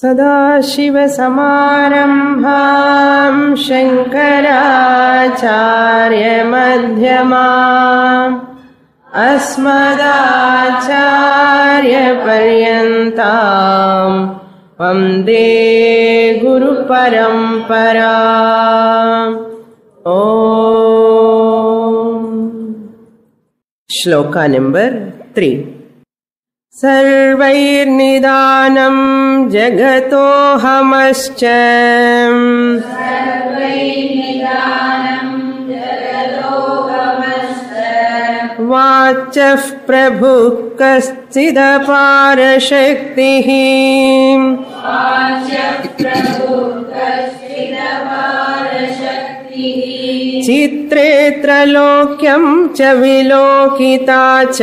सदाशिवसमारम्भाम् शङ्कराचार्यमध्यमाम् अस्मदाचार्यपर्यन्ताम् वंदे गुरुपरम्परा ओ श्लोका नम्बर् त्री सर्वैर्निदानम् जगतोऽहमश्च। वाचः प्रभुः कश्चिदपारशक्तिः। प्रभु कश्चिदपारशक्तिः। चित्रे त्रलोक्यं च विलोकिता च।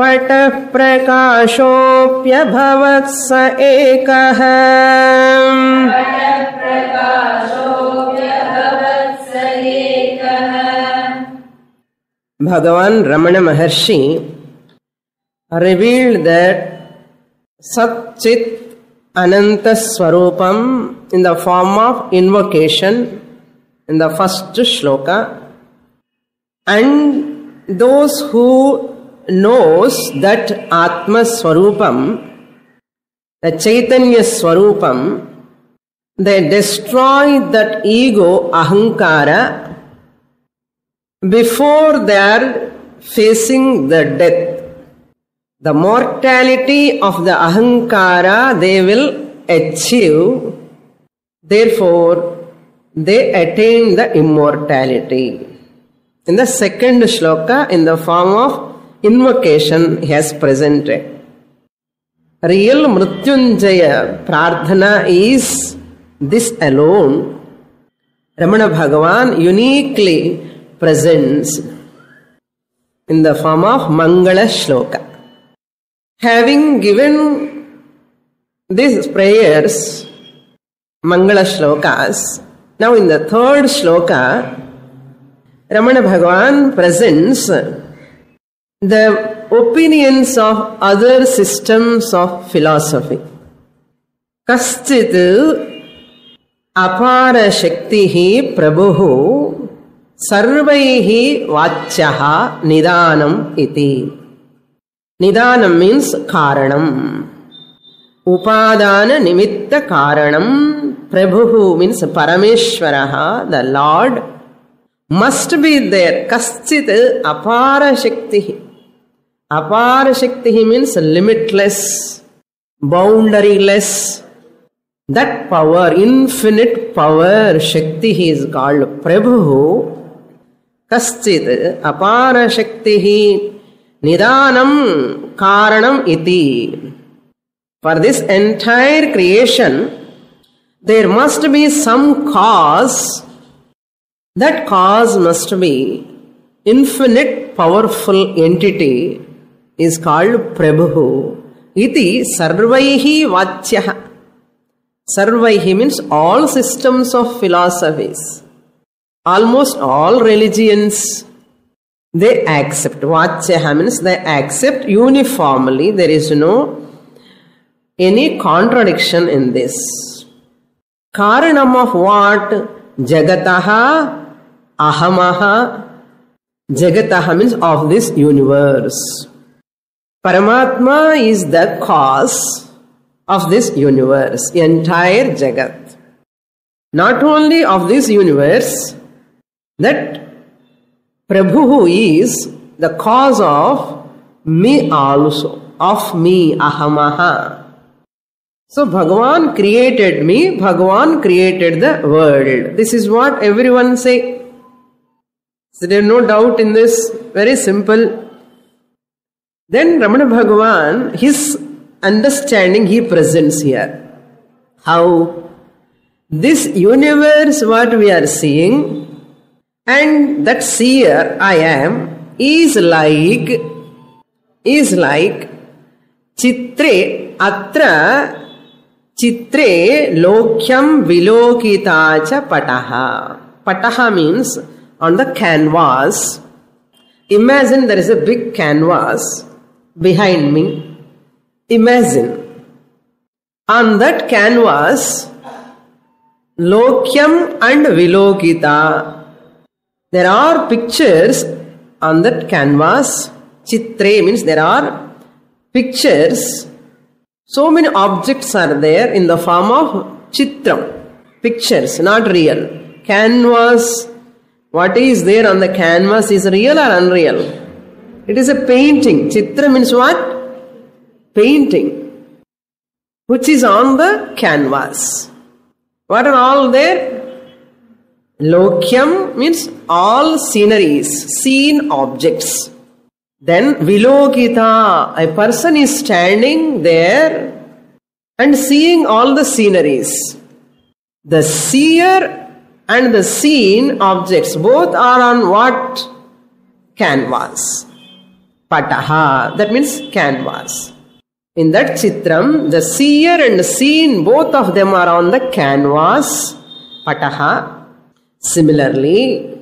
पटः प्रकाशोऽप्यभवत् स एकः। Bhagavan Ramana Maharshi revealed that Sat-Chit Ananta Swarupam in the form of invocation in the first shloka and those who knows that Atma Swarupam, the Chaitanya Swarupam, they destroy that ego ahankara before they are facing the death. The mortality of the ahankara they will achieve, therefore, they attain the immortality. In the second shloka, in the form of invocation, he has presented. Real Mrityunjaya Prarthana is this alone. Ramana Bhagavan uniquely presents in the form of Mangala Shloka. Having given these prayers, Mangala Shlokas, now in the third Shloka, Ramana Bhagavan presents the opinions of other systems of philosophy. Kaschit apara shakti prabhu sarvaihi vachyaha nidanam நிதானம் means காரணம். உபாதான நிமித்த காரணம் பிரபு means பரமேஸ்வரஹா the lord must be there கஷ்டித் அபார சக்தி. அபார சக்தி means limitless boundaryless that power infinite power Sakthi is called பிரபு கஷ்டித் அபார சக்தி. Nidanam Karanam iti. For this entire creation, there must be some cause. That cause must be infinite powerful entity is called Prabhu. Iti sarvaihi vachyaha. Sarvaihi means all systems of philosophies. Almost all religions, they accept. Vachyaha means they accept uniformly. There is no any contradiction in this. Karanam of what? Jagataha, ahamaha. Jagataha means of this universe. Paramatma is the cause of this universe, entire Jagat. Not only of this universe, that Prabhu is the cause of me also, of me, ahamaha. So Bhagavan created me, Bhagavan created the world. This is what everyone say. So there is no doubt in this, very simple. Then Ramana Bhagavan, his understanding he presents here. How this universe, what we are seeing, and that seer I am, is like, is like Chitre Atra Chitre Lokyam Vilokita Pataha. Pataha means on the canvas. Imagine there is a big canvas behind me. Imagine. On that canvas, Lokyam and Vilokita. There are pictures on that canvas. Chitre means there are pictures. So many objects are there in the form of chitram. Pictures, not real. Canvas. What is there on the canvas is real or unreal? It is a painting. Chitra means what? Painting. Which is on the canvas. What are all there? Lokyam means all sceneries, seen objects. Then Vilokita, a person is standing there and seeing all the sceneries. The seer and the seen objects both are on what? Canvas. Pataha, that means canvas. In that chitram, the seer and the seen, both of them are on the canvas. Pataha. Similarly,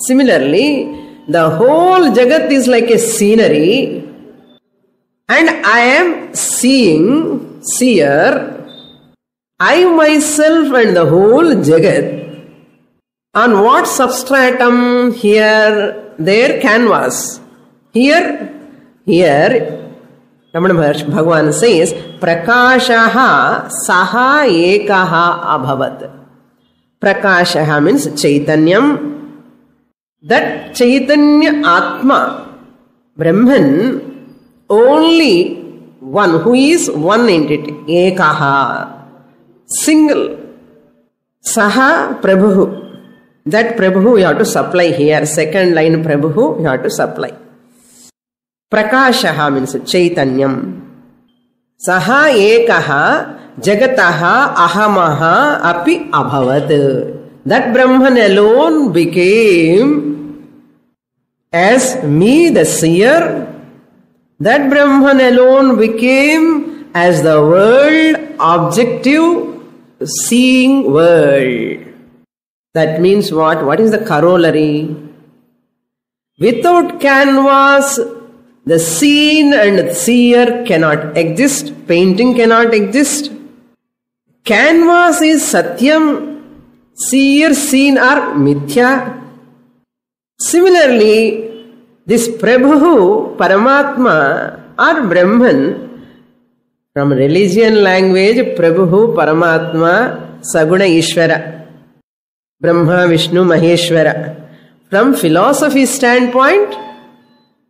similarly, the whole Jagat is like a scenery, and I am seeing, seer, I myself and the whole Jagat. On what substratum here? Their canvas. Here, here, Ramana Bhagavan says, Prakashaha saha ekaha abhavat. Prakashaha means Chaitanyam. That Chaitanya Atma, Brahman, only one who is one entity, Ekaha, single. Saha Prabhu. That Prabhu you have to supply here. Second line Prabhu you have to supply. Prakashaha means Chaitanyam. Saha ekaha jagataha ahamaha api abhavat. That Brahman alone became as me, the seer. That Brahman alone became as the world, objective, seeing world. That means what? What is the corollary? Without canvas, the seen and the seer cannot exist, painting cannot exist. Canvas is Satyam, seer, seen are Mithya. Similarly, this Prabhu, Paramatma or Brahman, from religion language, Prabhu, Paramatma, Saguna Ishvara, Brahma, Vishnu, Maheshwara. From philosophy standpoint,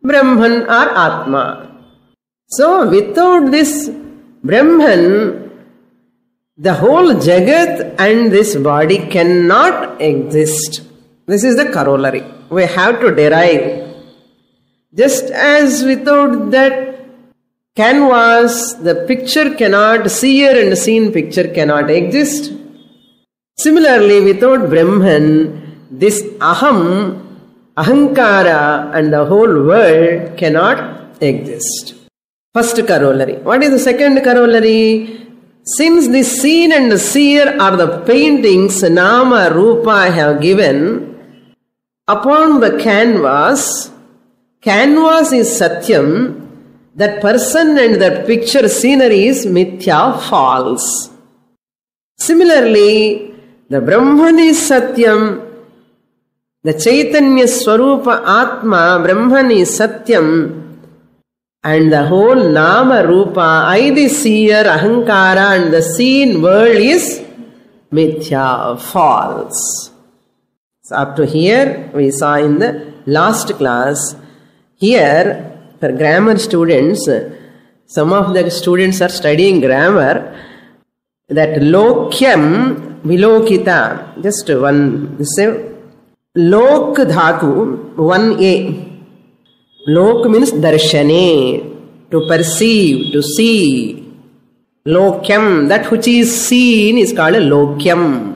Brahman or Atma. So, without this Brahman, the whole Jagat and this body cannot exist. This is the corollary. We have to derive. Just as without that canvas, the picture cannot, seer and seen picture cannot exist. Similarly, without Brahman, this Aham Ahankara and the whole world cannot exist. First corollary. What is the second corollary? Since the seen and the seer are the paintings Nama Rupa have given, upon the canvas, canvas is Satyam, that person and that picture scenery is Mithya, false. Similarly, the Brahman is Satyam, the Chaitanya Swarupa Atma, Brahman is Satyam, and the whole Nama Rupa, I the seer, Ahankara, and the seen world is Mithya, false. So, up to here, we saw in the last class. Here, for grammar students, some of the students are studying grammar. That lokyam vilokita, just one, say, lok dhatu, one A. Lok means darshane, to perceive, to see. Lokyam, that which is seen is called lokyam.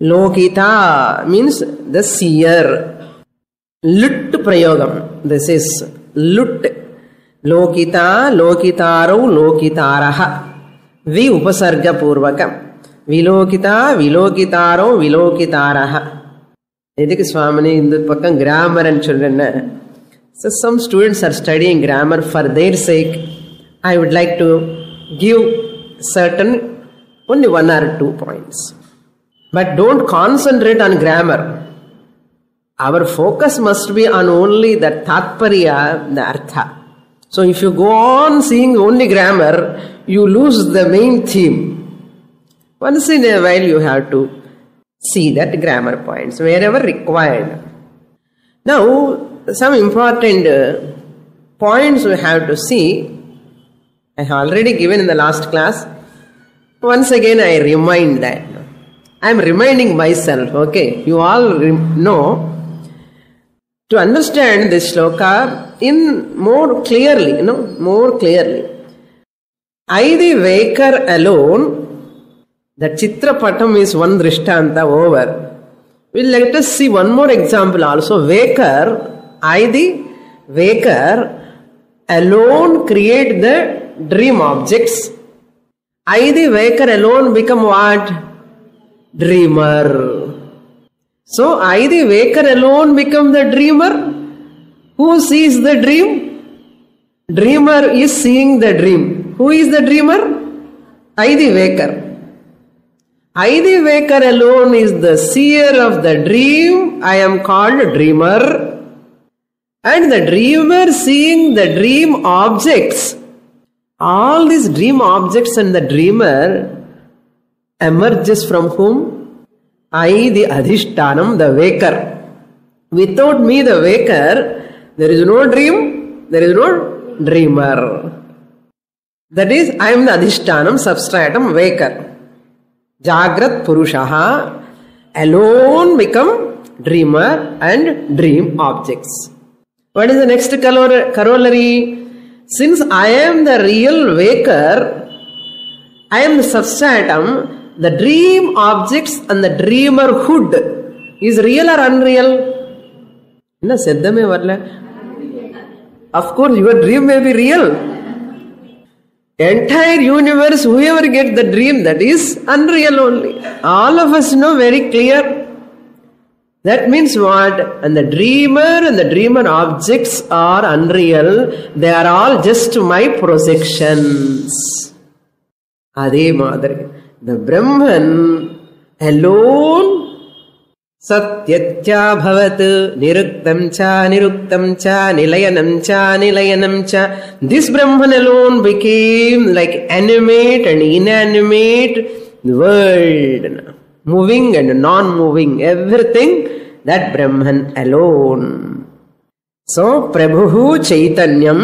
Lokita means the seer. Lut prayogam. This is lut. Lokita, lokitaro, lokitaraha. Vi upasarga purvakam. விலோகிதா விலோகிதாரோ விலோகிதாரஹ எதுக்கு சுவாமினி இந்த பக்கம் கிராமர்னு சொல்றேன்னா So some students are studying grammar for their sake. I would like to give certain only one or two points. But don't concentrate on grammar. Our focus must be on only the tatparya, the artha. So if you go on seeing only grammar, you lose the main theme. Once in a while you have to see that grammar points wherever required. Now, some important uh, points we have to see. I have already given in the last class. Once again, I remind that. I am reminding myself, okay? You all know to understand this shloka in more clearly, you know, more clearly. Aidi Vakar alone, the Chitrapatam is one drishtanta over. Well, let us see one more example also. Vakar, Aidi Vakar alone create the dream objects. Aidi Vakar alone become what? Dreamer. So, Aidi Vakar alone become the dreamer. Who sees the dream? Dreamer is seeing the dream. Who is the dreamer? Aidi Vakar. Aidi Vakar alone is the seer of the dream. I am called dreamer. And the dreamer seeing the dream objects. All these dream objects and the dreamer emerges from whom? I, the Adhishtanam, the waker. Without me, the waker, there is no dream, there is no dreamer. That is, I am the Adhishtanam, substratum, waker. Jagrat Purushaha alone become dreamer and dream objects. What is the next corollary? Since I am the real waker, I am the substratum, the dream objects and the dreamerhood is real or unreal? என்ன செத்தமே வரல Of course, your dream may be real. Entire universe, whoever gets the dream, that is unreal only. All of us know very clear. That means what? And the dreamer and the dreamer objects are unreal. They are all just my projections. அதே மாதிரி இந்த பிரம்மன் alone சத்யத்யாபவத் நிருக்தம் சா நிருக்தம் சா நிலையனம் சா நிலையனம் சா this Brahman alone became like animate and inanimate வேர்ல்ட்னா moving and non-moving everything that Brahman alone so Prabhu Chaitanyam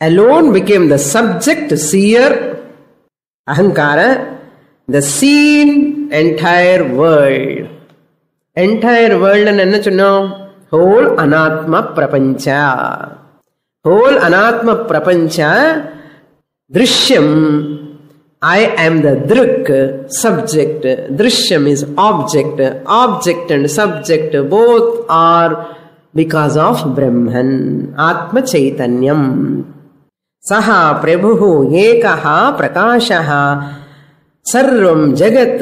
alone became the subject seer Ahankara the seen entire world entire world என்ன சொன்னோம் whole அனாத்ம பிரபஞ்ச whole அனாத்ம பிரபஞ்ச திருஷ்யம் I am the druk, subject, drishyam is object, object and subject both are because of Brahman, Atma Chaitanyam. Saha Prabhu Yekaha Prakashaha Sarvam Jagat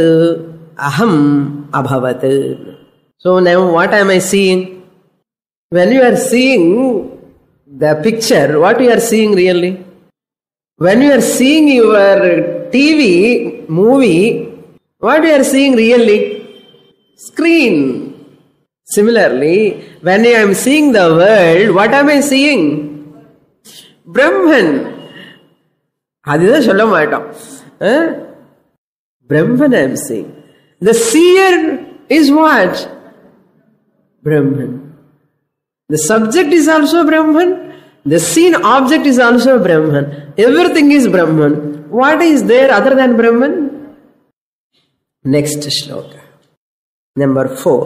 Aham Abhavat. So now what am I seeing? When you are seeing the picture, what you are seeing really? When you are seeing your TV movie, what you are seeing really? Screen. Similarly, when I am seeing the world, what am I seeing? Brahman. அதுதான் சொல்ல மாட்டோம் Brahman I am seeing the shear is what Brahman. The subject is also Brahman. The seen object is also Brahman. Everything is Brahman. What is there other than Brahman? Next shloka. Number four.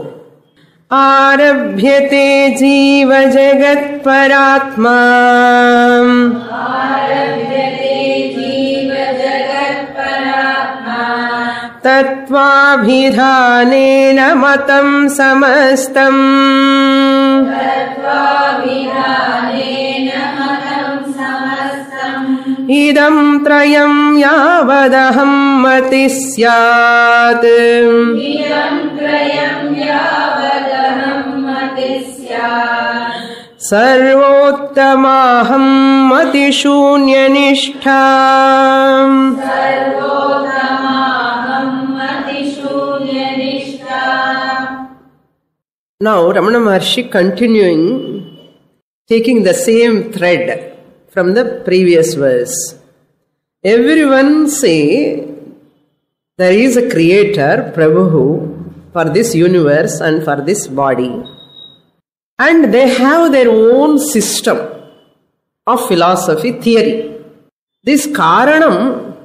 आरभ्यते जीव जगत्परात्मा तत्त्वाभिधानेन मतं समस्तम् इदं त्रयं यावदहं मति स्यात्। सर्वोत्तमाहं मतिशून्यनिष्ठा Now, Ramana Maharshi continuing, taking the same thread from the previous verse. Everyone say there is a creator, Prabhu, for this universe and for this body. And they have their own system of philosophy theory. This Karanam,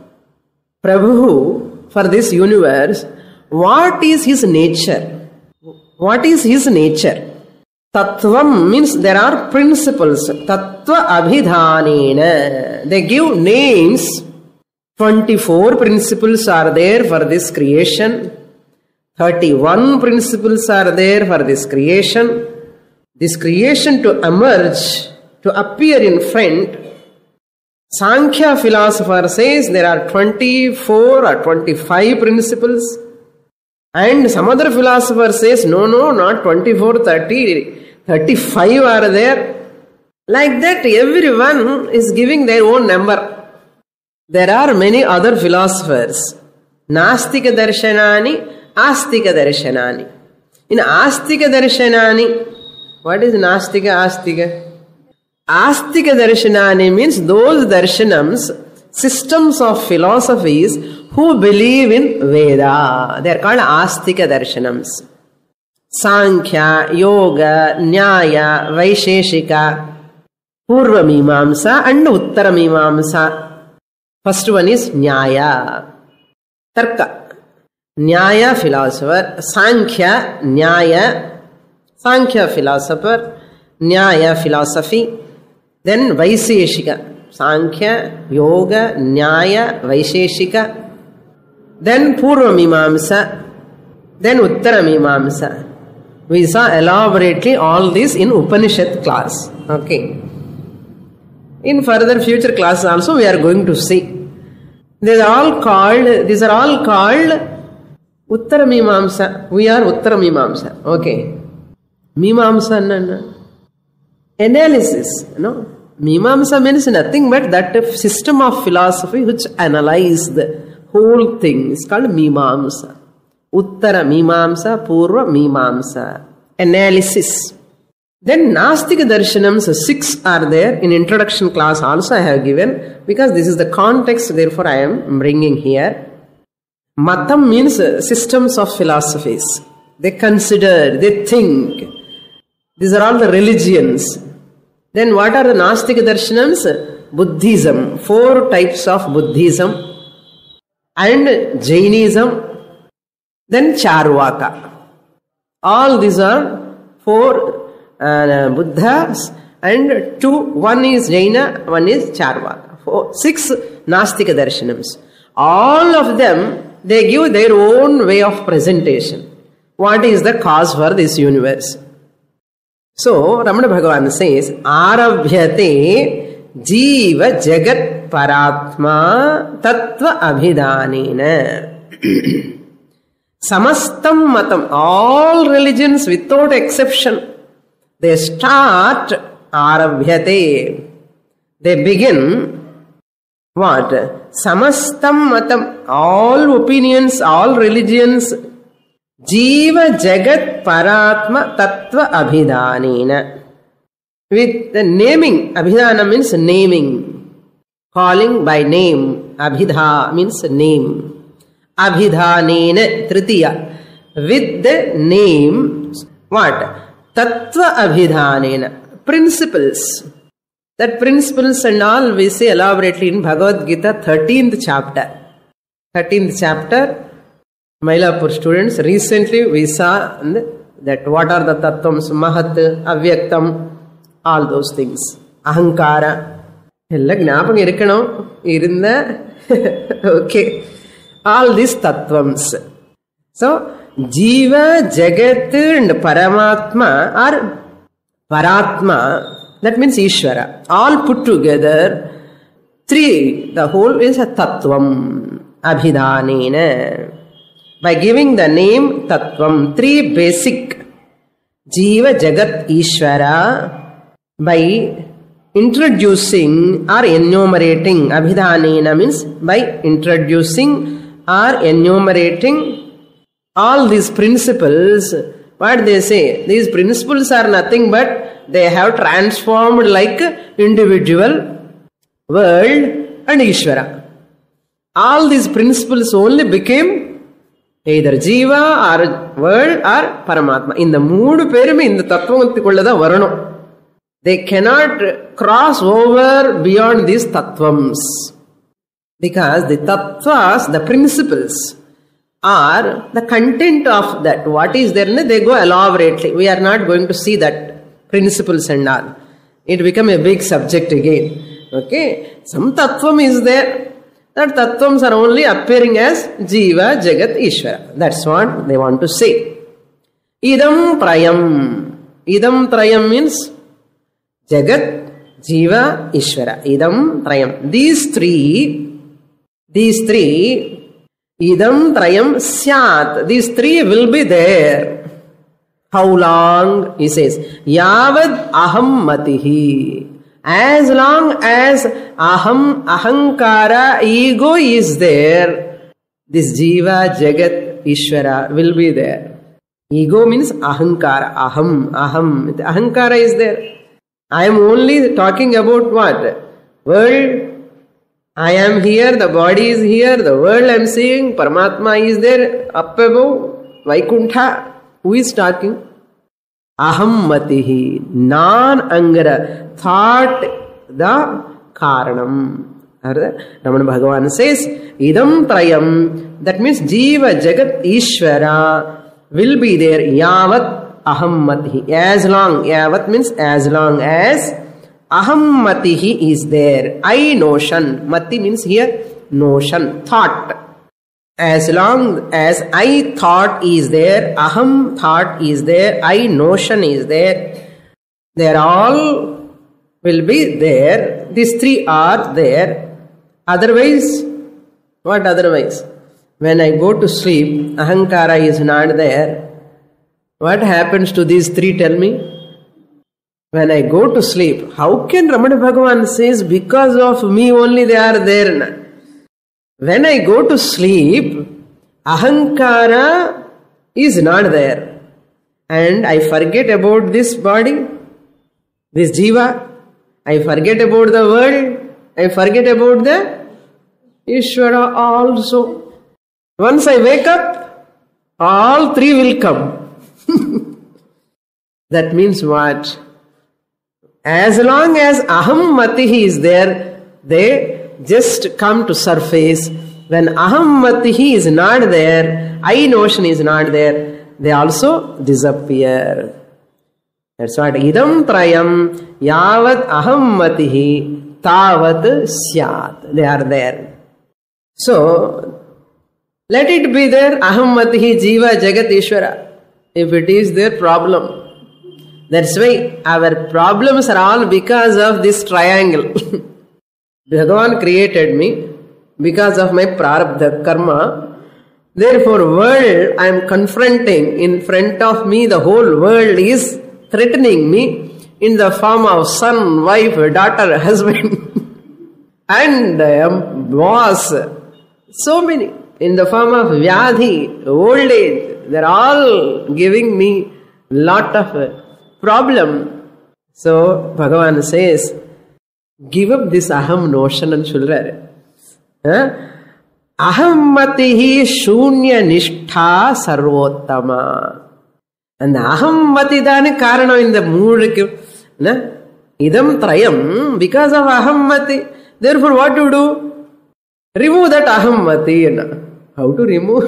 Prabhu, for this universe, what is his nature? What is his nature? Tattvam means there are principles. Tattva abhidhanena. They give names. 24 principles are there for this creation. 31 principles are there for this creation. This creation to emerge, to appear in front. Sankhya philosopher says there are 24 or 25 principles. And some other philosopher says, no, no, not 24, 30, 35 are there. Like that, everyone is giving their own number. There are many other philosophers. Nastika darshanani, astika darshanani. In astika darshanani, what is nastika, astika? Astika darshanani means those darshanams, systems of philosophies who believe in Veda. They are called Astika Darshanams. Samkhya Yoga Nyaya Vaisheshika Purva Mimamsa and Uttara Mimamsa first one is Nyaya Tarka. Nyaya philosopher சாங்கிய நியாய சாங்கிய philosopher நியாய philosophy தென் வைசேஷிக. சாங்கிய யோக Nyaya Vaisheshika then Purva Mimamsa then Uttara Mimamsa We saw elaborately all this in Upanishad class. Okay. In further future class also we are going to see. These are all called, these are all called Uttara Mimamsa. We are Uttara Mimamsa. Okay. Mimamsa anna analysis. No? Mimamsa means nothing but that system of philosophy which analyze the whole thing is called Mimamsa. Uttara Mimamsa, Purva Mimamsa. Analysis. Then Nastika Darshanams, six are there. In introduction class also I have given because this is the context therefore I am bringing here. Matam means systems of philosophies. They consider, they think. These are all the religions. Then what are the Nastika Darshanams? Buddhism. Four types of Buddhism and Jainism, then Charvaka. All these are four uh, Buddhas and two, one is Jaina, one is Charvaka. Four, six Nastika Darshanams. All of them, they give their own way of presentation. What is the cause for this universe? So, Ramana Bhagavan says, Arabhyate Jiva Jagat Paratma Tattva Abhidanena. Samastam Matam, all religions without exception, they start Arabhyate. They begin what? Samastam Matam, all opinions, all religions, Jiva Jagat Paratma Tattva Abhidanena. With the naming, Abhidana means naming, calling by name. Abhidha means name. அபிதானேன திருத்தியா. With the name what தத்துவ அபிதானேன. Principles that principles and all we say elaborately in Bhagavad Gita thirteenth chapter thirteenth chapter Mylapore students recently we saw that what are the தத்துவம்ஸ் Mahat அவ்வக்தம் all those things அகங்கார எல்லாம் ஞாபகம் இருக்கணும். இருந்த. Okay all this தத்துவம்ஸ் so ஜீவ ஜெகத்து and பரமாத்மா R பராத்மா that means Ishwara all put together three the whole is a தத்துவம் அபிதானேன பை கிவிங் த நேம் தத்துவம் த்ரீ பேசிக் ஜீவ ஜெகத் ஈஸ்வரா by introducing or enumerating abhidanena means by introducing or enumerating all these principles. What they say? These principles are nothing but they have transformed like individual, world, and Ishvara. All these principles only became either Jiva or world or Paramatma. இந்த மூணு பேருமே இந்த தத்துவத்துக்குள்ளதான் வரணும் they cannot cross over beyond these tattvams because the tattvas the principles are the content of that. What is there they go elaborately. We are not going to see that principles and all. It become a big subject again. Okay? Some tattvam is there. That tattvams are only appearing as jiva jagat ishvara. That's what they want to say. Idam trayam idam trayam means Jagat, Jiva, Ishvara. Idam Trayam. These three, these three, Idam Trayam Syat. These three will be there. How long? He says, Yavad Aham Matihi. As long as Aham, Ahankara, ego is there, this Jiva, Jagat, Ishvara will be there. Ego means Ahankara. Aham, Aham. Ahankara is there. I am only talking about what? World. I am here, the body is here, the world I am seeing, Paramatma is there, up above, Vaikuntha. Who is talking? Aham matihi, non angara, thought the karanam. Ramana Bhagavan says, Idam trayam, that means Jiva Jagat Ishvara will be there, Yavat aham matihi. As long, yavat means as long as aham matihi is there. I notion. Mati means here notion, thought. As long as I thought is there, aham thought is there, I notion is there, they are all will be there. These three are there. Otherwise, what otherwise? When I go to sleep, ahankara is not there. What happens to these three? Tell me. When I go to sleep, how can Ramana Bhagavan says because of me only they are there? When I go to sleep, ahankara is not there. And I forget about this body, this jiva. I forget about the world. I forget about the Ishvara also. Once I wake up, all three will come. that means what? As long as aham matihi is there, they just come to surface. When aham matihi is not there, I notion is not there, they also disappear. That's what idam trayam yavat aham matihi tavat syat. They are there. So, let it be there aham matihi jiva jagat ishvara if it is their problem. That's why our problems are all because of this triangle. Bhagavan created me because of my prarabdha karma. Therefore, world I am confronting in front of me, the whole world is threatening me in the form of son, wife, daughter, husband, and um, boss. So many in the form of vyadhi, old age, they're all giving me lot of problem. So Bhagavan says, give up this aham notion and சொல்றாரு. அகம்மதிஹி சூன்ய நிஷ்டா சர்வோத்தமா அந்த அகம் மதி தானே காரணம் இந்த மூழுக்கு இதம் திரயம். Because of அகம் மதி there for what to do remove that அகம் மதி என்ன how to remove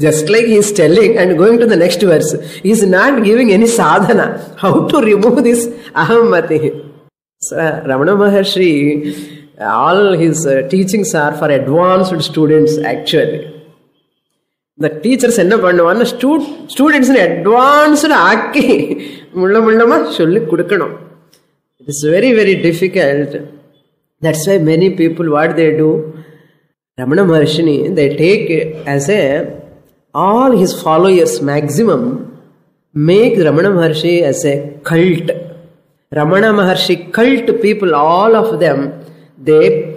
just like he is telling and going to the next verse, he is not giving any sadhana. How to remove this ahammati? So, Ramana Maharshi, all his uh, teachings are for advanced students actually. The teachers என்ன பண்ணுவான்னு ஸ்டூ students advanced ஆக்கி முள்ள முள்ளமா சொல்லி கொடுக்கணும் it is very very difficult that's why many people what they do Ramana மகர்ஷினி they take as a all his followers maximum make Ramana Maharshi as a cult. Ramana Maharshi cult people, all of them, they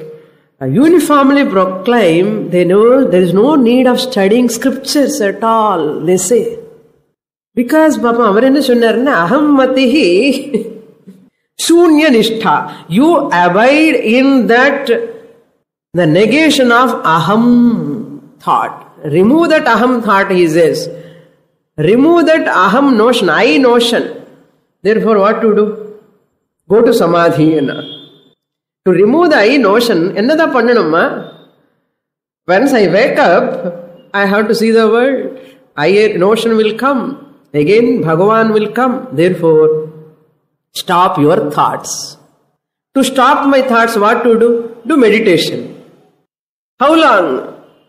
uniformly proclaim they know there is no need of studying scriptures at all, they say. Because Papa அவர் என்ன சொன்னார்னா அகம் மதிஹி சூன்ய நிஷ்டா you await in that the negation of அகம் thought remove that அகம் thought is is remove that அகம் notion I notion there for what to two go to சமாதி என்ன to remove the I notion என்னதான் பண்ணணுமா once I wake up I have to see the world I notion will come again bhagavan will come therefore stop your thoughts to stop my thoughts what to do do meditation how long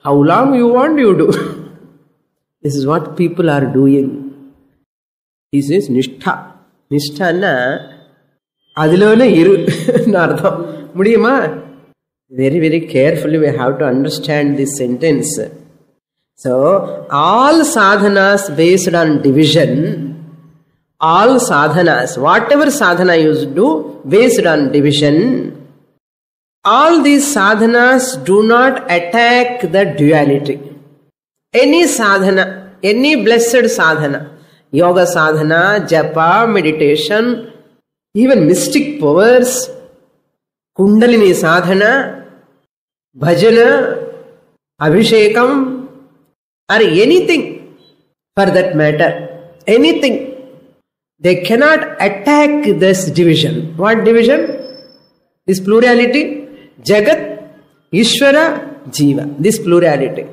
how long you want you do this is what people are doing he says nishtha nishtana அதிலோன இரு அர்த்தம் முடியுமா very very carefully we have to understand this sentence so, all sadhanas based on division, all sadhanas, whatever sadhana you do based on division, all these sadhanas do not attack the duality. Any sadhana, any blessed sadhana, yoga sadhana, japa, meditation, even mystic powers, kundalini sadhana, bhajana, abhishekam, or anything for that matter, anything, they cannot attack this division. What division? This plurality, Jagat, Ishvara, Jiva. This plurality.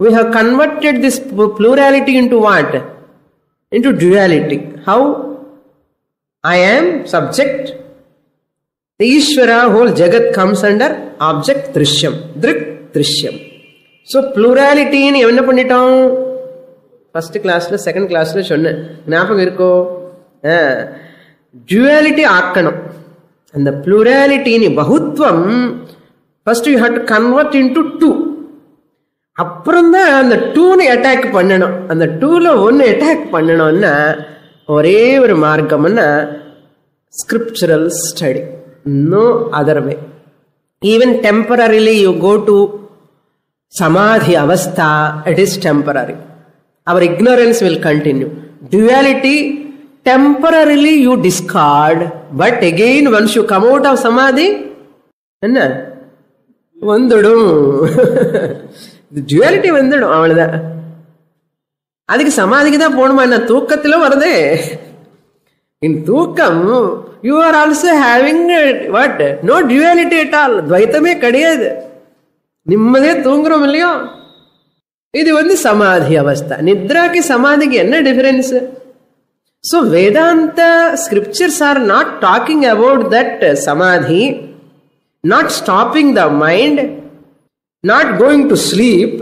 We have converted this plurality into what? Into duality. How? I am subject. The Ishvara, whole Jagat comes under object Drishyam. Drik Drishyam. So ப்ளூராலிட்டின்னு என்ன பண்ணிட்டோம் first கிளாஸ்ல second கிளாஸ்ல சொன்னேன் ஞாபகம் இருக்கோ duality ஆக்கணும் அந்த ப்ளூராலிட்டின்னு பகுத்வம் first you had convert into two அப்புறம் தான் அந்த டூனை அட்டாக் பண்ணணும் அந்த டூவில் ஒன்று அட்டாக் பண்ணணும்னா ஒரே ஒரு மார்க்கம்னா scriptural study no other way even temporarily you go to samadhi avastha it is temporary our ignorance will continue duality temporarily you discard but again once you come out of samadhi என்ன வந்துடும். duality வந்துடும் அவ்வளவுதான். அதுக்கு சமாதிக்கு தான் போகணுமா? என்ன தூக்கத்திலும் வருதே. இன் தூக்கம் you are also having what no duality at all துவைத்தமே கிடையாது. நிம்மதியே தூங்குறோம் இல்லையோ? இது வந்து சமாதி அவஸ்தா. நித்ராக்கு சமாதிக்கு என்ன difference so Vedanta scriptures are not talking about that samadhi. Not stopping the mind not going to sleep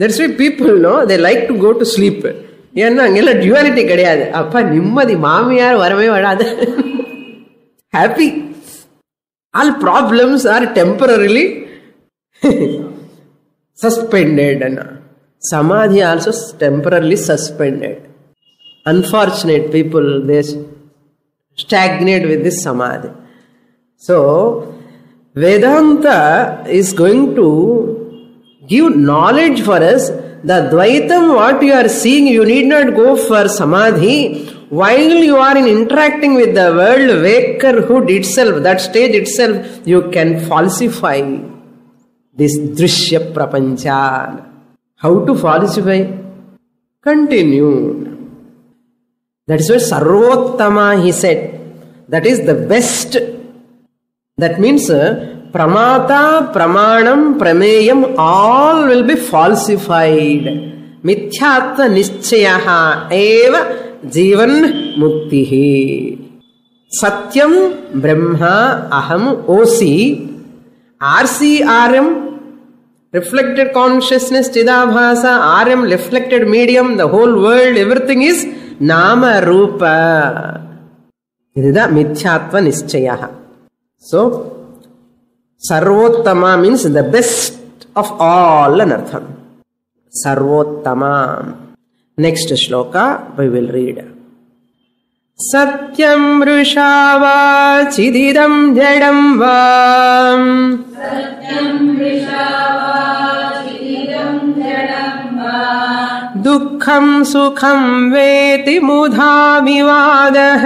that's why people know they like to go to sleep ஏன்னா அங்கெல்லாம் டியூவாலிட்டி கிடையாது அப்பா நிம்மதி மாமியார் வரவே வராது happy all problems are temporarily suspended and samadhi also temporarily suspended unfortunate people they stagnate with this samadhi so vedanta is going to give knowledge for us the dvaitam what you are seeing you need not go for samadhi while you are in interacting with the world wakerhood itself that stage itself you can falsify this drishya prapancha. How to falsify? Continue. That is why Sarvottama he said. That is the best. That means பிரமாதா பிரமாணம் பிரமேயம் all will be falsified மித்யாத்வ நிச்சயா ஏவ ஜீவன் முக்திஹி சத்யம் பிரம்மா அகம் ஓசி ஆர்சிஆர்எம் reflected consciousness chidabhasa rm reflected medium the whole world everything is nama roopa இதுதான் மித்யாத்வ நிச்சயா So, Sarvottama means the best of all anartham. Sarvottama. Next shloka we will read. सत्यं वृषा वा चिदिदं जडं वा दुःखं सुखं वेति मुधा विवादः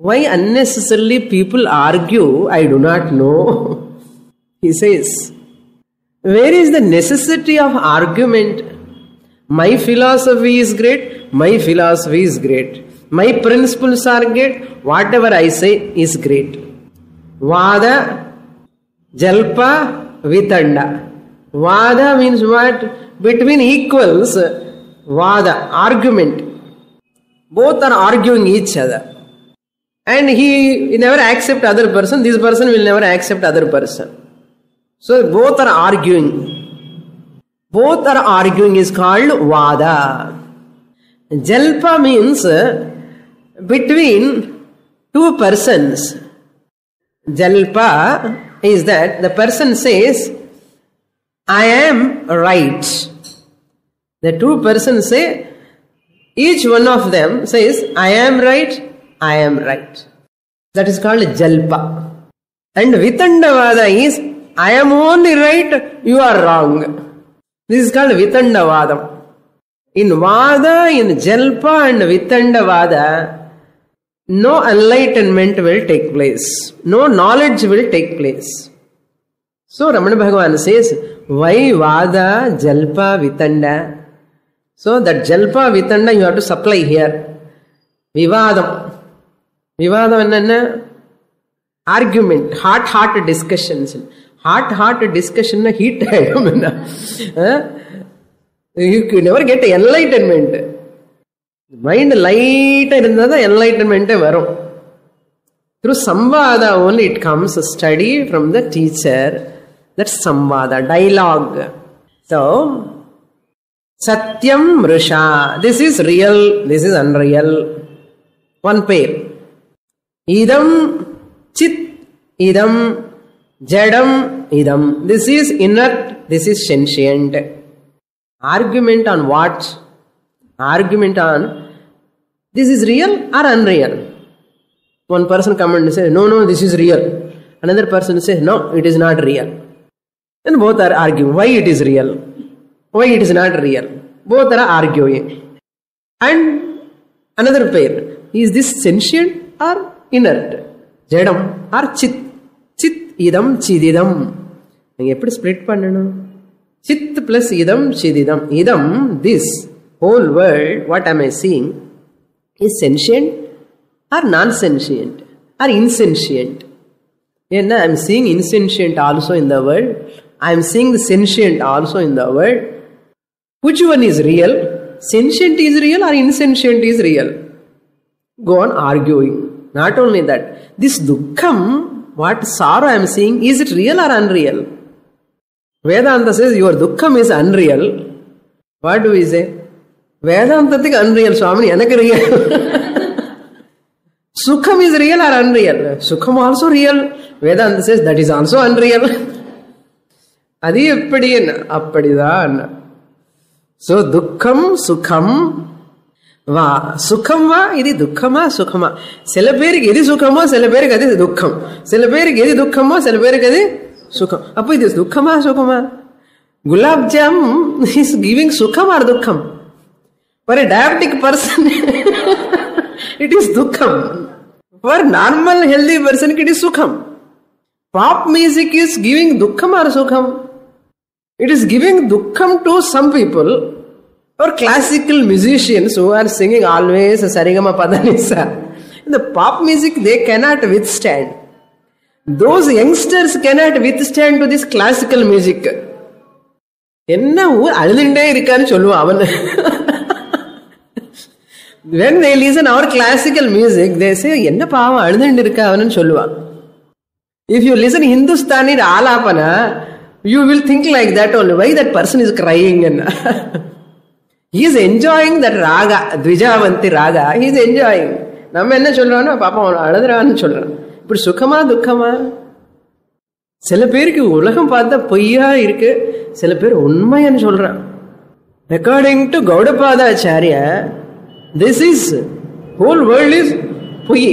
Why unnecessarily people argue, I do not know. He says, where is the necessity of argument? My philosophy is great, my philosophy is great. My principles are great, whatever I say is great. Vada, Jalpa, Vitanda. Vada means what? Between equals, Vada, argument. Both are arguing each other. And he, never accept other person, this person will never accept other person. So both are arguing. Both are arguing is called Vada. Jalpa means between two persons. Jalpa is that the person says, I am right. The two persons say, each one of them says, I am right, I am right. That is called Jalpa. And Vitandavada is, I am only right, you are wrong. This is called Vitandavadam. In Vada, in Jalpa and Vitandavada, no enlightenment will take place. No knowledge will take place. So Ramana Bhagavan says, why Vada, Jalpa, Vitanda? So that Jalpa, Vitanda you have to supply here. Vivadam. விவாதம் என்னென்ன? Argument hot hard discussions hot hard discussion heat ஆகிடும் என்ன? You never get enlightenment mind லைட்டாக இருந்தால் தான் என்லைட்டன்மெண்ட்டே வரும். Through சம்வாதா only it comes study from the teacher that சம்வாதா dialogue so சத்தியம் Risha this is real this is unreal one pair idam chit idam jadam idam this is inert this is sentient argument on what argument on this is real or unreal one person come and say no no this is real another person say no it is not real then both are arguing why it is real why it is not real both are arguing and another pair is this sentient or inert? Jadam or chit? Chit idam chididam. நீங்க எப்படி split பண்ணணும்? Sid plus இதம் சிதிதம். இதம் this whole world what am I seeing is sentient or non sentient or insentient ஏன்னா I am seeing insentient also in the world I am seeing the sentient also in the world which one is real? Sentient is real or insentient is real? Go on arguing. Not only that, this dukkham, what sorrow I am seeing, is it real or unreal? Vedanta says your dukkham is unreal. What do we say? வேதாந்தத்துக்கு unreal சுவாமி எனக்கு real சுகம் is real or unreal சுகம் also real Vedanta says that is also unreal அது எப்படி அப்படிதான் so துக்கம் சுகம் வா சுகம் வா இது துக்கமா? சுகமா. சில பேருக்கு எது சுகமோ சில பேருக்கு அது துக்கம். சில பேருக்கு எது துக்கமோ சில பேருக்கு அது சுகம். அப்போ இது துக்கமா சுகமா? குலாப் ஜாம் இஸ் கிவிங் சுகம் ஆர் துக்கம்? For diabetic person it is துக்கம். ஃபார் நார்மல் ஹெல்தி பர்சனுக்கு இட் இஸ் சுகம். பாப் மியூசிக் இஸ் கிவிங் துக்கம் ஆர் சுகம்? இட் இஸ் கிவிங் துக்கம் to some people or classical musicians who are singing always sarigama padanisa the pop music they cannot withstand those youngsters cannot withstand to this classical music என்ன ஊர் அழுதுண்டே இருக்கான்னு சொல்லுவான் அவன் when they listen our classical music they say என்ன பாவம் அழுதுண்டு இருக்கா அவனு சொல்லுவான் if you listen hindustani alapana you will think like that only why that person is crying and is is that raga raga. Raga is he நம்ம என்ன சொல்றோம்னா பாப்பா அவன் அழுதுறான்னு சொல்றோம். இப்படி சுகமா துக்கமா? சில பேருக்கு உலகம் பார்த்தா பொய்யா இருக்கு. சில பேர் உண்மைன்னு சொல்றான். According to Gaudapadacharya this is whole world is பொய்.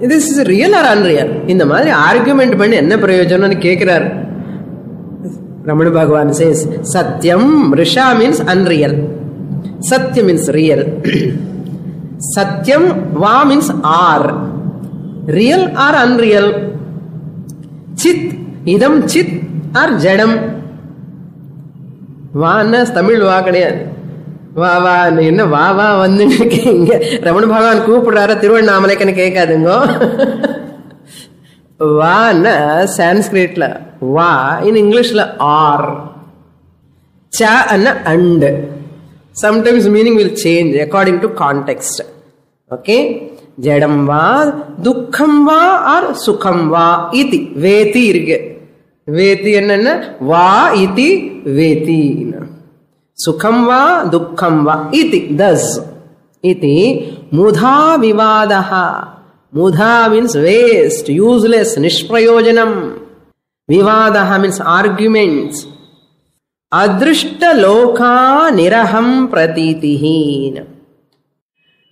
This is real or unreal இந்த மாதிரி ஆர்குமெண்ட் பண்ணி என்ன பிரயோஜனம்னு கேட்கிறாரு Ramana Bhagavan says, Satyam, Risha means unreal. Satya means real. Satyam, Va means are. Real or unreal. Chit, idam chit or jadam. வான்னா Tamil வா கிடையாது வா வா என்ன வா வா வந்துன்னு இங்க ரமண பகவான் கூப்பிடுறாரு திருவண்ணாமலைக்குன்னு கேட்காதுங்க వాన సాంస్క్రిట్లో వా ఇన్ ఇంగ్లీష్లో ఆర్ చ అన్న and sometimes meaning will change according to context okay ஜடம் வா துக்கம் வா ஆர் சுகம் வா இது வேதி இருக்கு. வேதி என்னன்னா? வா இது வேதி. சுகம் வா துக்கம் வா இது தஸ். இது முதா விவாதா முதா மீன்ஸ் வேஸ்ட் யூஸ்லெஸ் நிஷ்பிரயோஜனம் விவாதா மீன்ஸ் ஆர்குமெண்ட்ஸ் அதிருஷ்ட லோகா நிரகம் பிரதீதிஹீன்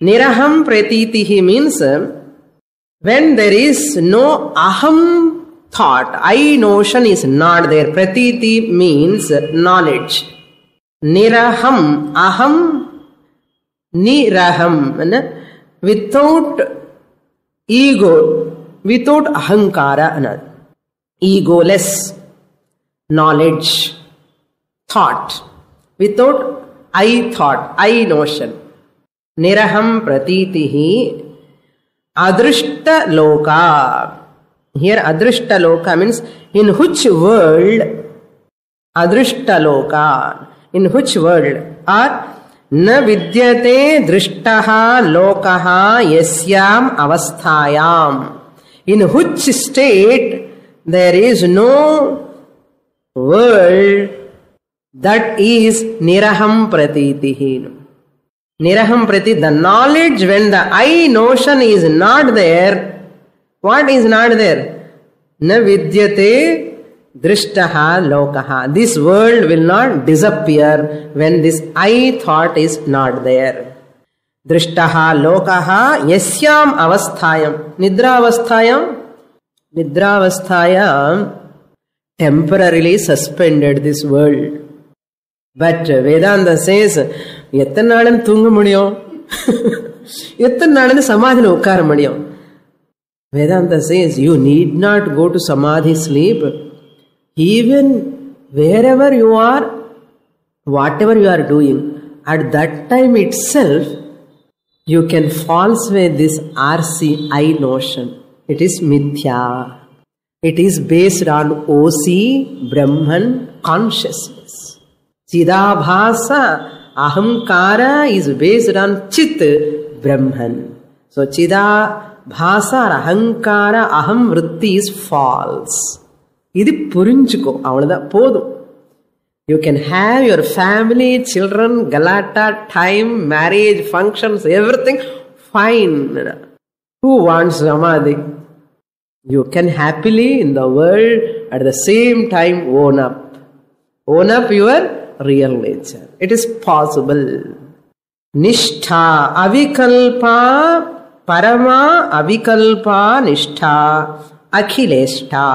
நிரகம் பிரதீதிஹி means when there is no அகம் thought i notion is not there. Pratiti means knowledge. Niraham aham niraham without ego without अहंकार egoless knowledge thought without I thought I notion निरहम प्रतीति ही अदृष्टलोका हियर अदृष्टलोका मीन्स इन हुच वर्ल्ड अदृष्टलोका in which world are न विद्यते दृष्टः लोकः यस्याम् अवस्थायाम् in which state there is no world that is niraham pratitihi. Niraham prati, the knowledge when the I notion is not there, what is not there? Na vidyate திருஷ்டஹா லோகஹா this world will not disappear when this I thought is not there திருஷ்டஹா லோகஹா எஸ்யாம் அவஸ்தாயம் நித்ராவஸ்தாயம் நித்ராவஸ்தாயாம் temporarily suspended this world but Vedanta says எத்தனை நாளும் தூங்க முடியும்? எத்தனை நாளும் சமாதியில் உட்கார முடியும்? Vedanta says you need not go to samadhi sleep even wherever you are, whatever you are doing, at that time itself, you can falsify this RCI notion. It is mithya. It is based on OC Brahman consciousness. Chidabhasa Ahamkara is based on Chit Brahman. So Chidabhasa Ahamkara Aham Vritti is false. இது புரிஞ்சுக்கோ அவ்வளவுதான் போதும் you can have your family children கலாட்டா time marriage functions everything fine who wants சமாதி you can happily in the world at the same time own up own up your real nature. It is possible. Nishtha, avikalpa, parama, avikalpa, nishtha, akhileshta.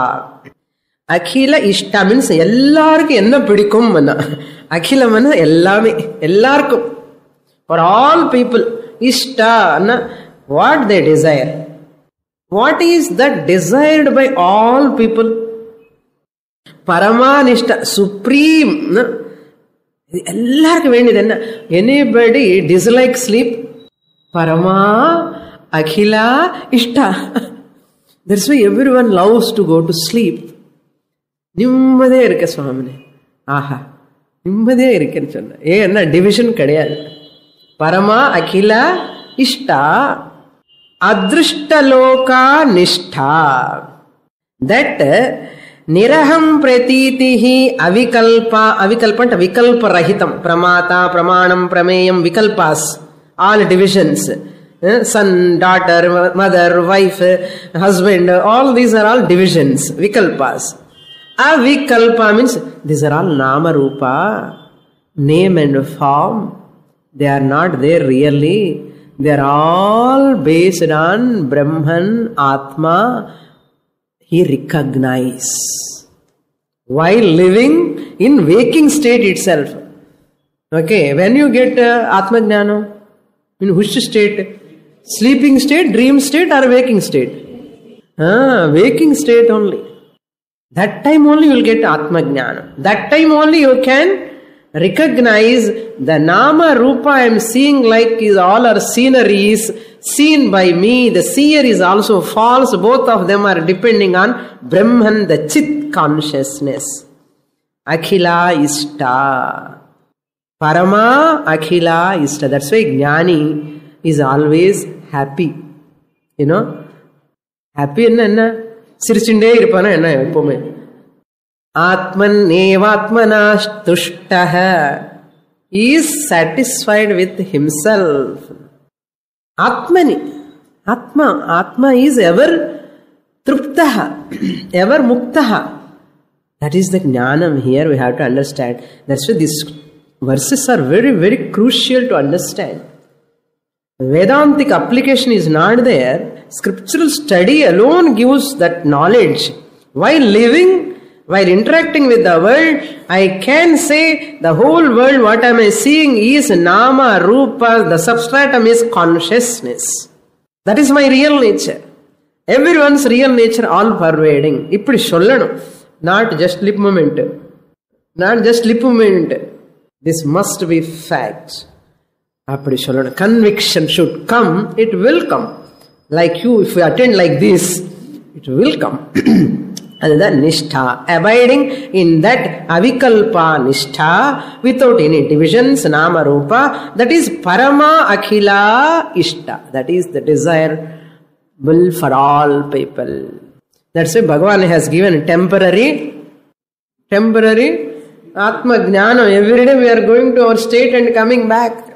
அகில இஷ்டா means எல்லாருக்கும் என்ன பிடிக்கும் அகிலம்னா எல்லாமே எல்லாருக்கும். For all people இஷ்டா what they desire what is the desired by all people பரமானிஷ்ட supreme எல்லாருக்கும் வேண்டியது என்ன? Anybody dislike sleep Parama Akila இஷ்டா. That's why everyone loves to go to sleep நிம்மதியாக இருக்க சுவாமினே. ஆஹா நிம்மதியாக இருக்கேன்னு சொன்னேன் ஏன்னா டிவிஷன் கிடையாது. பரமா அகில இஷ்டா அதிருஷ்டலோகா நிஷ்டா. தட் நிரகம் பிரதீதி அவிகல்பா அவிகல்பன்ட் விகல்ப ரஹிதம் பிரமாதா பிரமாணம் பிரமேயம் விகல்பாஸ். All divisions son daughter mother wife husband all these are all divisions விகல்பாஸ் Avikalpa means these are all Namarupa, name and form. They are not there really. They are all based on Brahman, Atma. He recognizes while living in waking state itself. Okay, when you get uh, Atma Jnana, in which state? Sleeping state, dream state, or waking state? Ah, waking state only. That time only you will get Atma Jnana. That time only you can recognize the Nama Rupa I am seeing like is all our scenery is seen by me. The seer is also false. Both of them are depending on Brahman, the Chit consciousness. Akhila Ishta. Parama Akhila Ishta. That's why Jnani is always happy. You know, happy in சிரிச்சுட்டே இருப்பானா என்ன எப்பவுமே ஆத்மன்னேவாத்மனா துஷ்டः is satisfied with himself. Atmani. Atma. Atma is ever truptaha, ever muktaha. That is the jnanam here we have to understand. That's why these verses are very, very crucial to understand. Vedantic application is not there. Scriptural study alone gives that knowledge. While living, while interacting with the world, I can say the whole world, what am I seeing is Nama, Rupa, the substratum is consciousness. That is my real nature. Everyone's real nature all pervading. இப்படி சொல்லணும் not just lip movement not just lip movement this must be fact அப்படி சொல்லணும் conviction should come it will come like you if you attend like this it will come அதுதான் நிஷ்டா abiding in that அவிகல்பா நிஷ்டா without any divisions நாம ரூபா that is Parama Akila இஷ்டா that is the desire will for all people. That's why Bhagavan has given temporary, temporary Atma Jnana. Every day we are going to our state and coming back.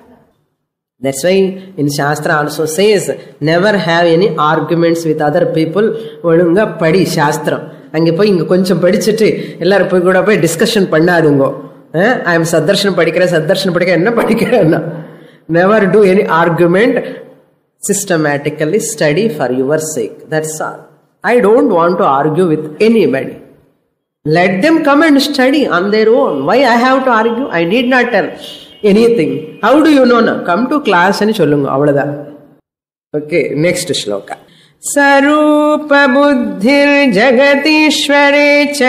That's why in Shastra also says never have any arguments with other people. ஒழுங்கா படி சாஸ்திரம் அங்கே போய் இங்கே கொஞ்சம் படிச்சுட்டு எல்லாரும் போய் கூட போய் டிஸ்கஷன் பண்ணாதுங்கோ. ஐ எம் சதர்ஷன் படிக்கிறேன் சதர்ஷன் படிக்கிறேன் என்ன படிக்கிறேன்னா? Never do any argument systematically study for your sake that's all I don't want to argue with anybody let them come and study on own why I have to argue I need not tell anything. How do you know now? Come to class and சொல்லுங்க அவ்வளவுதான் okay next shloka स्वरूप बुद्धिर् जगतीश्वरे च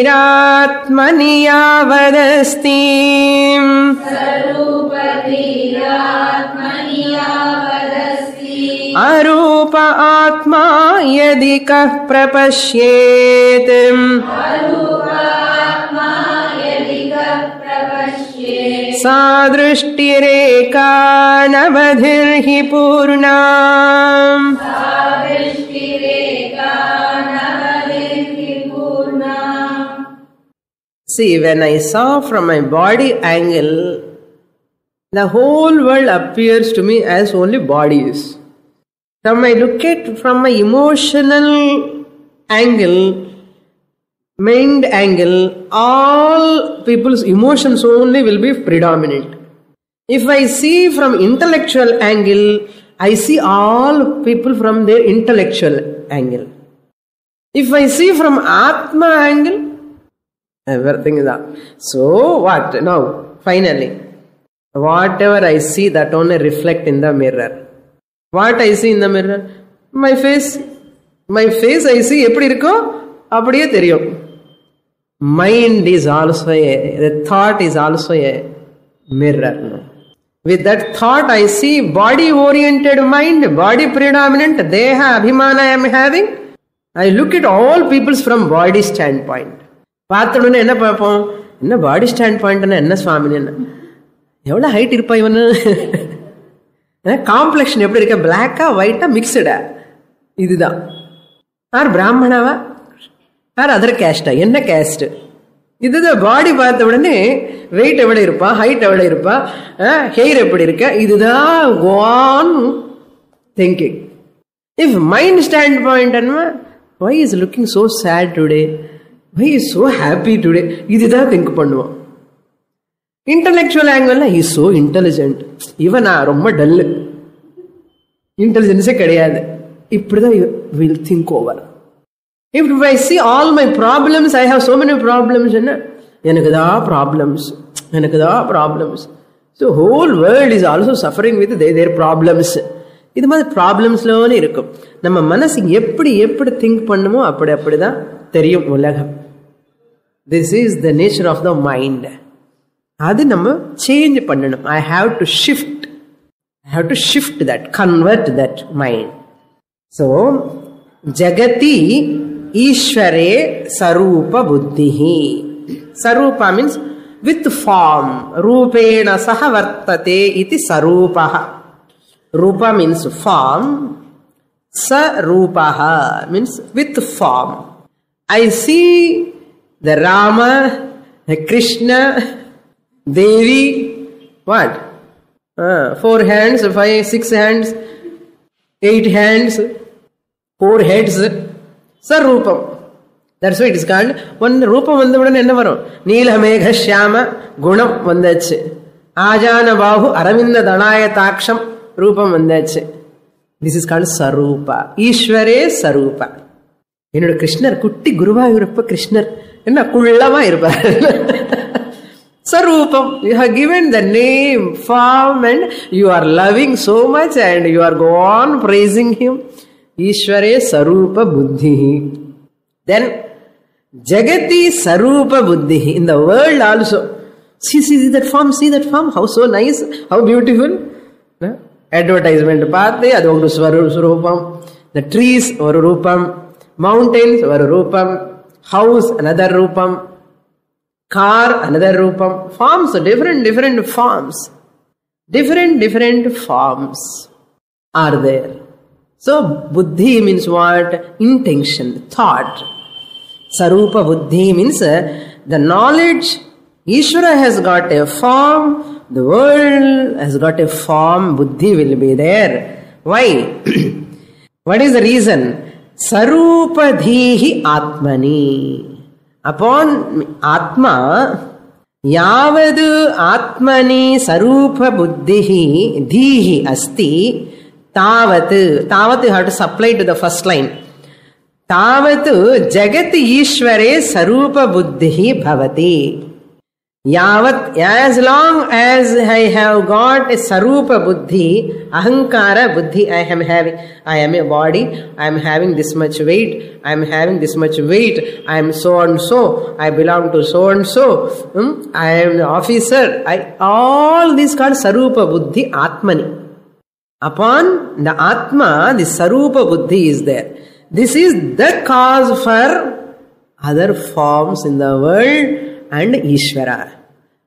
स्वरूपधीरात्मनि यावदस्ति अरूप आत्मा यदि कः प्रपश्येत् सा दृष्टिरेका नवधिर्हि पूर्णा See, when I saw from my body angle, the whole world appears to me as only bodies. From I look at from my emotional angle, mind angle, all people's emotions only will be predominant. If I see from intellectual angle, I see all people from their intellectual angle. If I see from Atma angle, everything is up. So what? Now, finally, whatever I see, that only reflect in the mirror. What I see இந்த mirror my face my face I see எப்படி இருக்கோ அப்படியே தெரியும். Mind is also a thought is also a mirror with that thought I see body oriented mind body predominant தேக அபிமான I am having I look it all people's from body standpoint பார்த்தோடனே என்ன பார்ப்போம்? என்ன பாடி stand பாயிண்ட்னா என்ன சுவாமின்னு? எவ்வளோ height இருப்பா இவனு? காம்ப்ளெக்ஷன் எப்படி இருக்க? பிளாக்கா ஒயிட்டா மிக்சடா இதுதான். யார் பிராமணாவா? யார் அதர் கேஸ்டா என்ன கேஸ்ட்டு இதுதான் பாடி பார்த்த உடனே வெயிட் எவ்வளோ இருப்பா? ஹைட் எவ்வளோ இருப்பா? ஹெயர் எப்படி இருக்க? இதுதான் cone thinking if mind standpoint why is looking so sad today why is so happy today இதுதான் திங்க் பண்ணுவோம். Intellectual angle is so intelligent இவன் நான் ரொம்ப டல்லு இன்டெலிஜென்ஸே கிடையாது. இப்படிதான் will think over if I see all my problems I have so many problems என்ன? எனக்கு தான் ப்ராப்ளம்ஸ் எனக்கு தான் problems so whole world is also suffering with they their problems இது மாதிரி ப்ராப்ளம்ஸ்லோன்னு இருக்கும். நம்ம மனசு எப்படி எப்படி திங்க் பண்ணுமோ அப்படி அப்படிதான் தெரியும் உலகம். This is the nature of the mind அது நம்ம சேஞ்ச் பண்ணணும் I have to shift I have to shift that convert that mind so ஜகதி ஈஸ்வரே சரூப புத்தி சரூப மீன்ஸ் வித் ஃபார்ம் ரூபேண சக வர்த்ததே இது சரூப ரூப means form சரூப means with form I see the Rama Krishna Devi what four hands five six hands eight hands four heads சரூபம் that's it is called one ரூபம் வந்தவுடன் என்ன வரும் நீலமேக ஷியாம குணம் வந்தாச்சு ஆஜான பாகு அரவிந்த தனாய தாட்சம் ரூபம் வந்தாச்சு திஸ் இஸ் கால்ட் சரூபா ஈஸ்வரே சரூபா என்னோட கிருஷ்ணர் குட்டி குருவாயூரப்ப கிருஷ்ணர் என்ன குள்ளமா இருப்பார் Sarupam. You have given the name, form, and you are loving so much and you are go on praising him. Ishware Sarupa Buddhi. Then Jagati Sarupa Buddhi. In the world also. See, see, see that form, see that form, how so nice, how beautiful. Advertisement பார்த்து அது ஒரு ஸ்வரூபம் the trees ஒரு ரூபம் mountains ஒரு ரூபம் house another ரூபம் car another rupam forms different different forms different different forms are there. So buddhi means what? Intention thought. Sarupa buddhi means uh, the knowledge ishvara has got a form the world has got a form buddhi will be there. Why? What is the reason? Sarupadhihi atmani அப்பான் ஆத்மா யாவது ஆத்மனி சரூப புத்திஹி தீஹி அஸ்தி தாவத்து தாவத்து how to supply to the first line தாவத்து ஜெகத் ஈஸ்வரே சரூப புத்திஹி பவதி Yavat, as long as I have got a sarupa buddhi, ahankara buddhi, I am having, I am a body, I am having this much weight, I am having this much weight, I am so and so, I belong to so and so. Um, I am an officer, I, all these called sarupa buddhi atmani. Upon the atma, the sarupa buddhi is there. This is the cause for other forms in the world and Ishwara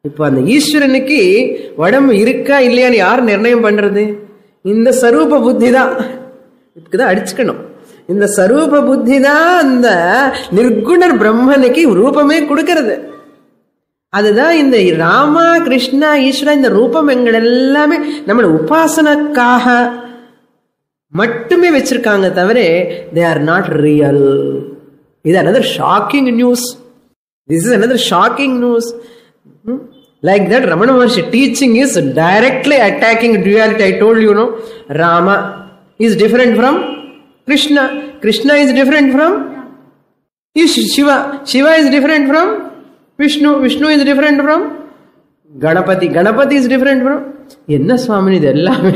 இப்போ அந்த ஈஸ்வரனுக்கு உடம்பு இருக்கா இல்லையான்னு யார் நிர்ணயம் பண்றது? இந்த சரூப புத்தி தான். இதுக்குதான் அடிச்சுக்கணும். இந்த சரூப புத்தி தான் அந்த நிர்குணர் பிரம்மனுக்கு ரூபமே கொடுக்கறது. அதுதான் இந்த ராமா கிருஷ்ணா ஈஸ்வரா இந்த ரூபம் எங்கள் எல்லாமே நம்மளோட உபாசனக்காக மட்டுமே வச்சிருக்காங்க தவிர தே ஆர் நாட் ரியல் இது another shocking news This is another shocking news. Hmm? Like that, Ramana Maharshi teaching is directly attacking duality. I told you, no, Rama is different from Krishna. Krishna is different from is Shiva. Shiva is different from Vishnu. Vishnu is different from Ganapati. Ganapati is different from என்ன சுவாமி இது எல்லாமே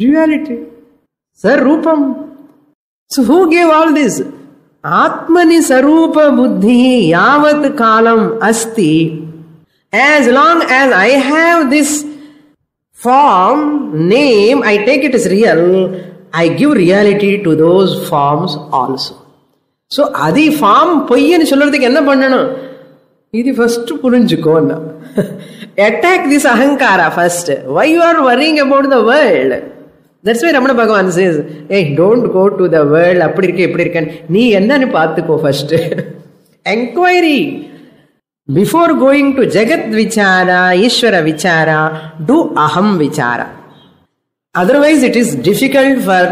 duality. Sir, Rupam. So who gave all this? ಆತ್ಮನಿ ಸ್ವರೂಪ ಬುದ್ಧಿ ಯಾವತ್ ಕಾಲಂ ಅಸ್ತಿ as long as I have this form name I take it is real I give reality to those forms also so அதே ஃபார்ம் பொய்ன்னு சொல்றதுக்கு என்ன பண்ணணும்? இது ஃபர்ஸ்ட் புரிஞ்சுக்கோன்னா. Attack this அகங்காரா first why you are worrying about the world that's why Ramana Bhagavan says hey don't go to the world அப்படி இருக்கு இப்படி இருக்கேன்னு நீ என்னன்னு பார்த்துக்கோ first enquiry before going to ஜெகத் விசாரா ஈஸ்வர விசாரா டு அகம் விசாரா otherwise it is difficult for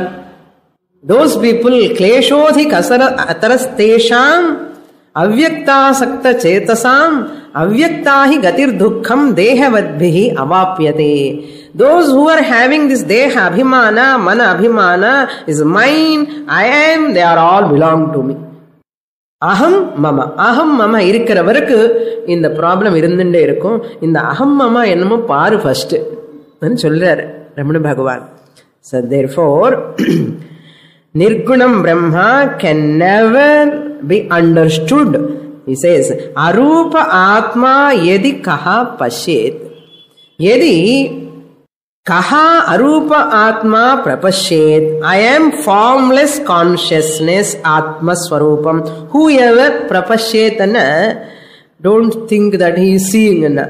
those people kleshodhik asara atarastesham avyaktasakta chetasam அவ்வக்தாகி கதிர் துக்கம் தேகவத்பிகி அவாப்பியதே those who are having this தேக அபிமான மன அபிமான is mine I am they are all belong to me அகம் மம. அகம் மம இருக்கிறவருக்கு இந்த ப்ராப்ளம் இருந்துட்டே இருக்கும். இந்த அகம் மம என்னமோ பாரு ஃபஸ்ட்டு சொல்றாரு ரமண பகவான். So therefore, நிர்குணம் Brahma can never be understood. இசேஸ் அரூப ஆத்மா எதி கஹா பஷ்யேத் எதி கஹா அரூப ஆத்மா பிரபஷ்யேத் ஐ ஆம் ஃபார்ம்லெஸ் கான்ஷியஸ்னஸ் ஆத்மஸ்வரூபம் ஹூ எவர் பிரபஷ்யேத் என்ன don't think that he seeing என்ன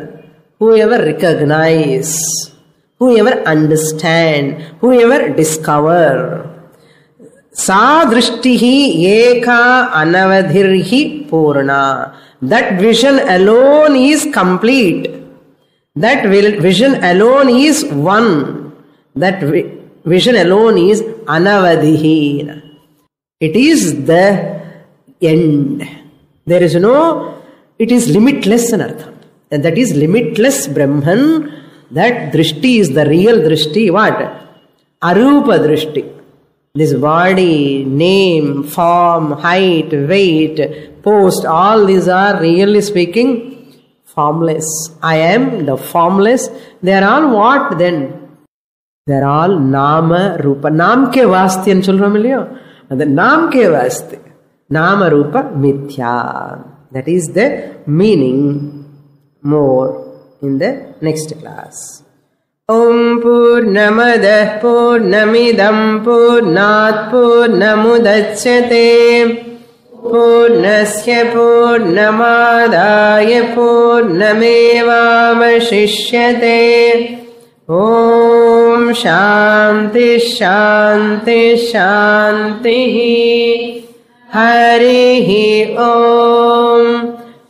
whoever recognise whoever understand whoever discover सादृष्टि ही एका अनवधिर ही पूर्णा that vision alone is complete that vision alone is one that vision alone is अनवधि it is the end there is no it is limitless in earth that is limitless Brahman that दृष्टि is the real दृष्टि what अरूप दृष्टि this body name form height weight post all these are really speaking formless i am the formless they are all what then they are all nama rupa naam ke vaste nu solrom illaya அந்த நாம் K வாஸ்து நாம ரூப மித்யா that is the meaning more in the next class. ॐ पूर्णमदः पूर्णमिदं पूर्णात् पूर्णमुदच्यते पूर्णस्य पूर्णमादाय पूर्णमेवावशिष्यते। ॐ शान्ति शान्ति शान्तिः। हरिः ॐ।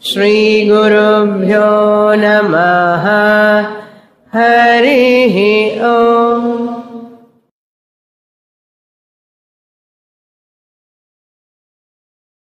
श्रीगुरुभ्यो नमः हरिः ओम्।